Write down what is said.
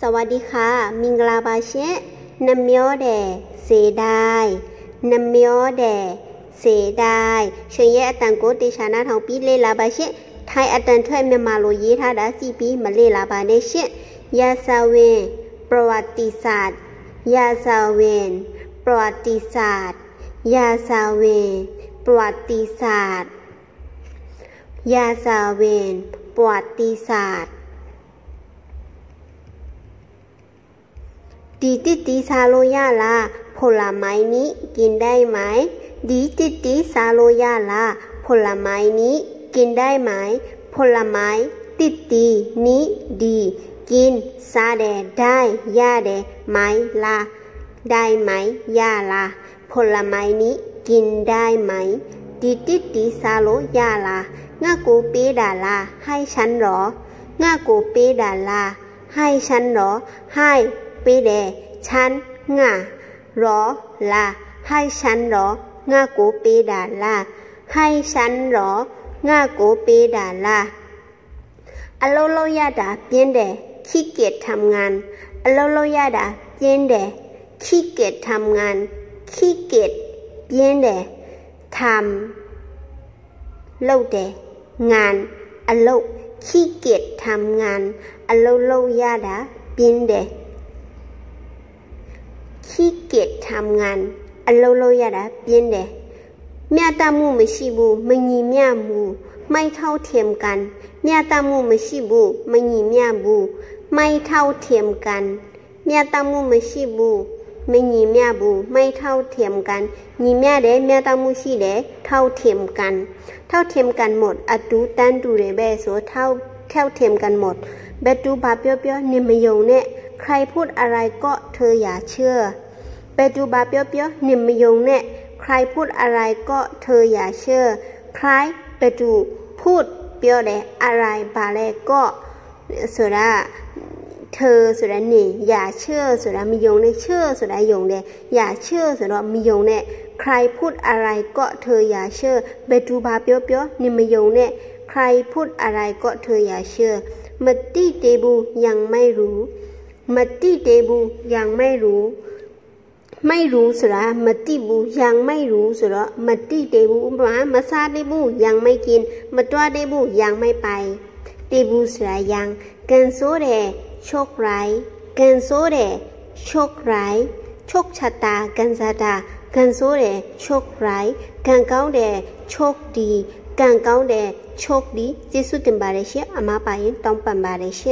สวัสดีค่ะ มิงลาบาเชะนัมเมียวแดเสดายนัมเมียวแดเสดายเชิงเยอตังโกติชานาทองปีเลลาบาเชะไทยอตันช่วยเมมาโลยีท่าดาจีปีมาเลลาบาเนเชะยาซาเวนประวัติศาสตร์ ยาซาเวนประวัติศาสตร์ ยาซาเวนประวัติศาสตร์ ยาซาเวนประวัติศาสตร์ ดีติติซาโลยาลาผลไม้นี้กินได้ไหม ดีติติซาโลยาลาผลไม้นี้กินได้ไหม ผลไม้ติดตีนี้ดี กินซาแดได้ยาแดไม้ลาได้ไหมยาลาผลไม้นี้กินได้ไหม ดิดิดิซาโลยาลาง่ากูปีดาลาให้ฉันหรอง่ากูปีดาลาให้ฉันหรอ ให้ ปีเดฉันง่ารอลาให้ฉันรอง่ากูปีดาลาให้ฉันรอง่ากูปีดาลาอโลโลยาดาเปียนเดขี้เกียจทำงานอโลโลยาดาเปียนเดขี้เกียจทำงานขี้เกียจเปียนเดทำเล่าเดงานอโลขี้เกียจทำงานอโลโลยาดาเปียนเด ขี้เกียจทำงานအလုံးလုံးရတာပြင်းတယ်မျှတမှုမရှိဘူးမညီမျှဘူးไม่เท่าเทียมกันမျှတမှုမရှိဘူးမညီမျှဘူးไม่เท่าเทียมกันမျှတမှုမရှိဘူးမညီမျှဘူးไม่เท่าเทียมกันညီမျှတယ်မျှတမှုရှိတယ်เท่าเทียมกันเท่าเทียมกันหมดအတူတန်းတူတွေပဲဆိုเท่าเท่าเทียมกันหมดဘယ်သူဘာပြောပြောနေမယုံနဲ့ใครพูดอะไรก็ เธออย่าเชื่อเปดูบาเปียวเปียวนิมยงเนี่ยใครพูดอะไรก็เธออย่าเชื่อใครเปดูพูดเปียวเลยอะไรบาเลก็สุดาเธอสุดานี่อย่าเชื่อสุดามียงเนี่ยเชื่อสุดายงเนี่ยอย่าเชื่อสุดามียงเนี่ยใครพูดอะไรก็เธออย่าเชื่อเปดูบาเปียวเปียวนิมยงเนี่ยใครพูดอะไรก็เธออย่าเชื่อมติเตบูยังไม่รู้ มัตติเตบูยังไม่รู้ ไม่รู้สระมัตติบูยังไม่รู้สระมัตติเตบูอุมามาซาเตบูยังไม่กินมาตัวาเตบูยังไม่ไปเตบูสระยังกันโซเดโชคร้ายกันโซเดโชคร้ายโชคชะตากันชะตากันโซเดโชคร้ายกันเก้าเดโชคดีกันเก้าเดโชคดีเจสุติมบาเรเชอมาไปายินตองปันบาเรเช